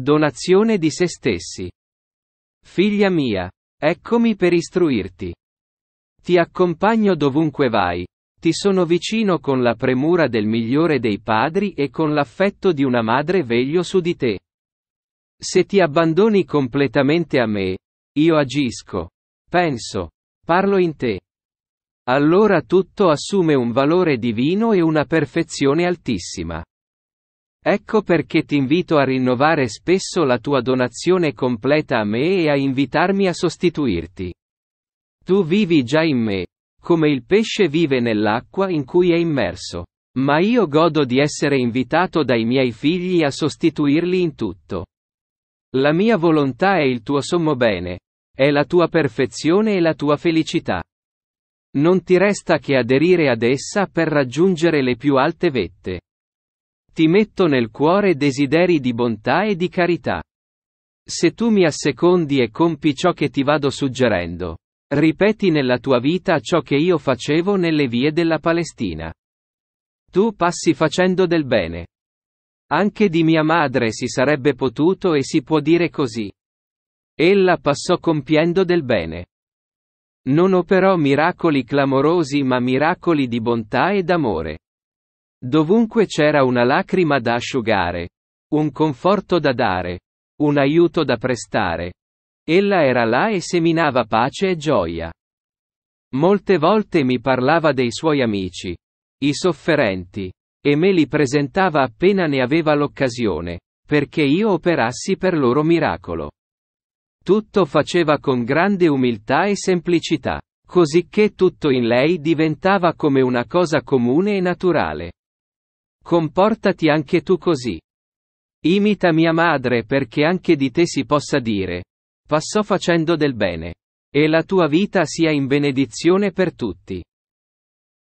Donazione di se stessi. Figlia mia, eccomi per istruirti. Ti accompagno dovunque vai, ti sono vicino con la premura del migliore dei padri e con l'affetto di una madre veglio su di te. Se ti abbandoni completamente a me, io agisco, penso, parlo in te. Allora tutto assume un valore divino e una perfezione altissima. Ecco perché ti invito a rinnovare spesso la tua donazione completa a me e a invitarmi a sostituirti. Tu vivi già in me, come il pesce vive nell'acqua in cui è immerso. Ma io godo di essere invitato dai miei figli a sostituirli in tutto. La mia volontà è il tuo sommo bene, è la tua perfezione e la tua felicità. Non ti resta che aderire ad essa per raggiungere le più alte vette. Ti metto nel cuore desideri di bontà e di carità. Se tu mi assecondi e compi ciò che ti vado suggerendo, Ripeti nella tua vita ciò che io facevo nelle vie della Palestina. Tu passi facendo del bene. Anche di mia madre si sarebbe potuto e si può dire così. Ella passò compiendo del bene. Non operò miracoli clamorosi ma miracoli di bontà e d'amore. Dovunque c'era una lacrima da asciugare, un conforto da dare, un aiuto da prestare, Ella era là e seminava pace e gioia. Molte volte mi parlava dei suoi amici, i sofferenti, e me li presentava appena ne aveva l'occasione, perché io operassi per loro miracolo. Tutto faceva con grande umiltà e semplicità, cosicché tutto in lei diventava come una cosa comune e naturale. Comportati anche tu così. Imita mia madre perché anche di te si possa dire, Passò facendo del bene. E la tua vita sia in benedizione per tutti.